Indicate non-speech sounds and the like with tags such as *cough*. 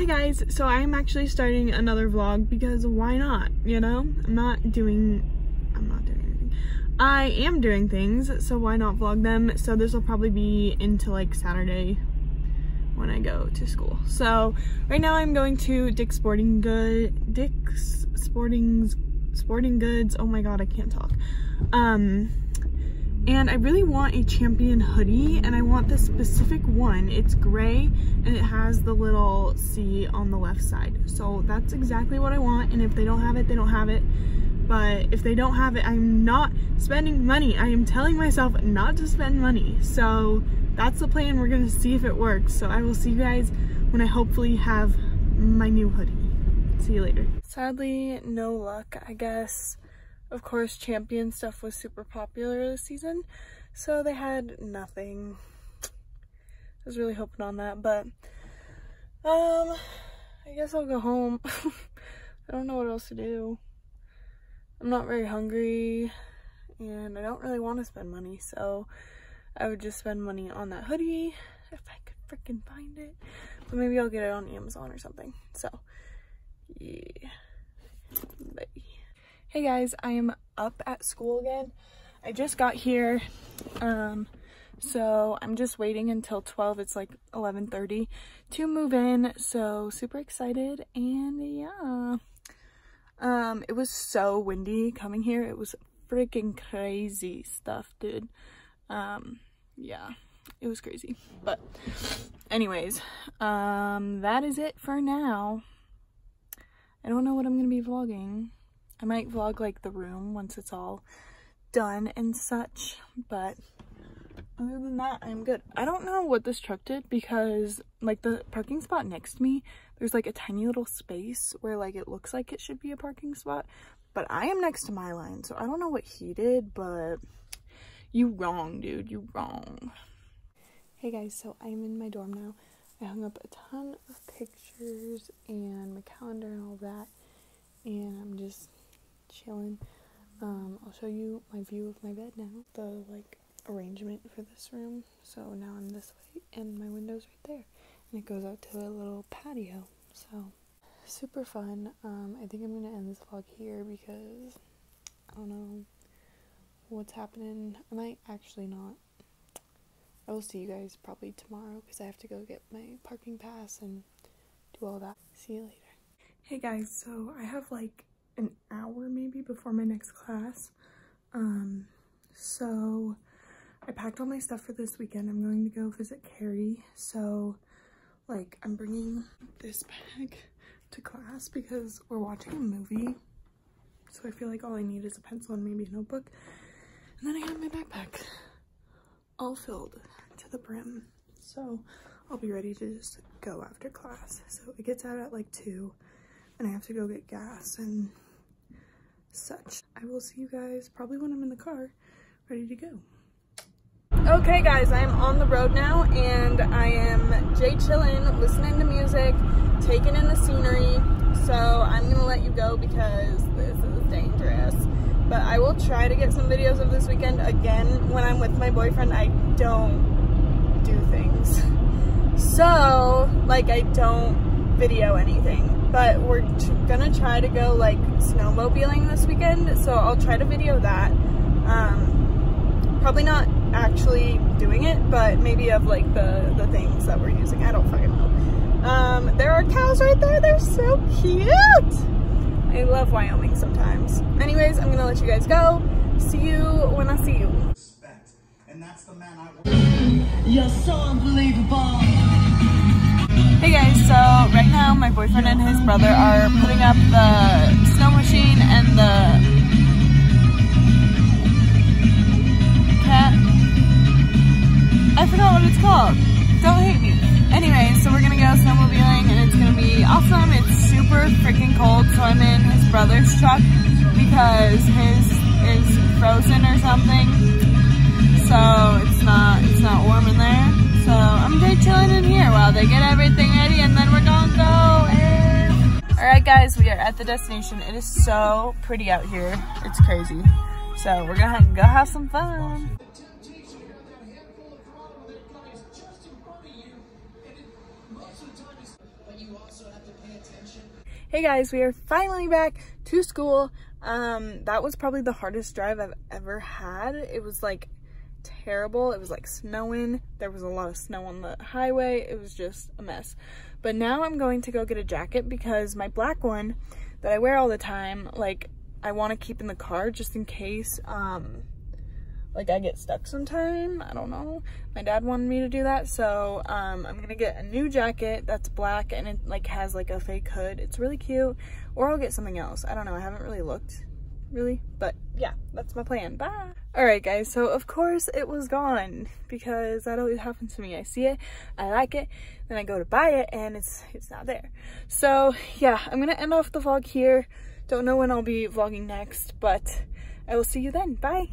Hi guys, so I'm actually starting another vlog because why not, you know? I'm not doing, I'm not doing anything. I am doing things, so why not vlog them? So this will probably be into like Saturday when I go to school. So right now I'm going to Dick's Sporting Good, Dick's Sporting's Sporting Goods, oh my god, I can't talk. Um, and I really want a champion hoodie and I want the specific one. It's gray and it has the little C on the left side. So that's exactly what I want and if they don't have it, they don't have it. But if they don't have it, I'm not spending money. I am telling myself not to spend money. So that's the plan. We're gonna see if it works. So I will see you guys when I hopefully have my new hoodie. See you later. Sadly, no luck, I guess of course, champion stuff was super popular this season, so they had nothing. I was really hoping on that, but um, I guess I'll go home. *laughs* I don't know what else to do. I'm not very hungry, and I don't really want to spend money, so I would just spend money on that hoodie if I could freaking find it. But maybe I'll get it on Amazon or something. So, yeah. Hey guys, I am up at school again. I just got here, um, so I'm just waiting until 12. It's like 11.30 to move in, so super excited, and yeah. Um, it was so windy coming here. It was freaking crazy stuff, dude. Um, yeah, it was crazy. But anyways, um, that is it for now. I don't know what I'm to be vlogging. I might vlog like the room once it's all done and such, but other than that, I'm good. I don't know what this truck did because like the parking spot next to me, there's like a tiny little space where like it looks like it should be a parking spot, but I am next to my line, so I don't know what he did, but you wrong, dude, you wrong. Hey guys, so I'm in my dorm now. I hung up a ton of pictures and my calendar and all that, and I'm just chilling. Um, I'll show you my view of my bed now. The like arrangement for this room. So now I'm this way and my window's right there. And it goes out to a little patio. So super fun. Um, I think I'm gonna end this vlog here because I don't know what's happening. I might actually not. I will see you guys probably tomorrow because I have to go get my parking pass and do all that. See you later. Hey guys, so I have like an hour maybe before my next class. Um, so I packed all my stuff for this weekend. I'm going to go visit Carrie. So like I'm bringing this bag to class because we're watching a movie. So I feel like all I need is a pencil and maybe a notebook. And then I have my backpack all filled to the brim. So I'll be ready to just go after class. So it gets out at like two and I have to go get gas and such. I will see you guys probably when I'm in the car ready to go. Okay guys, I am on the road now and I am Jay chillin', listening to music, taking in the scenery. So I'm gonna let you go because this is dangerous. But I will try to get some videos of this weekend. Again, when I'm with my boyfriend, I don't do things. So, like I don't video anything but we're gonna try to go like snowmobiling this weekend so I'll try to video that. Um, probably not actually doing it but maybe of like the the things that we're using. I don't fucking know. Um, there are cows right there. They're so cute! I love Wyoming sometimes. Anyways I'm gonna let you guys go. See you when I see you. And that's the man I You're so unbelievable now my boyfriend and his brother are putting up the snow machine and the cat. I forgot what it's called. Don't hate me. Anyway, so we're gonna go snowmobiling and it's gonna be awesome. It's super freaking cold, so I'm in his brother's truck because his is frozen or something. So it's not it's not warm in there. Chilling in here while they get everything ready and then we're gonna go and... Alright guys, we are at the destination. It is so pretty out here. It's crazy. So we're gonna go have some fun. Hey guys, we are finally back to school. Um, that was probably the hardest drive I've ever had. It was like terrible. It was like snowing. There was a lot of snow on the highway. It was just a mess. But now I'm going to go get a jacket because my black one that I wear all the time, like I want to keep in the car just in case, um, like I get stuck sometime. I don't know. My dad wanted me to do that. So um, I'm to get a new jacket that's black and it like has like a fake hood. It's really cute. Or I'll get something else. I don't know. I haven't really looked really. But yeah, that's my plan. Bye. All right, guys. So of course it was gone because that always happens to me. I see it, I like it, then I go to buy it and it's it's not there. So yeah, I'm to end off the vlog here. Don't know when I'll be vlogging next, but I will see you then. Bye.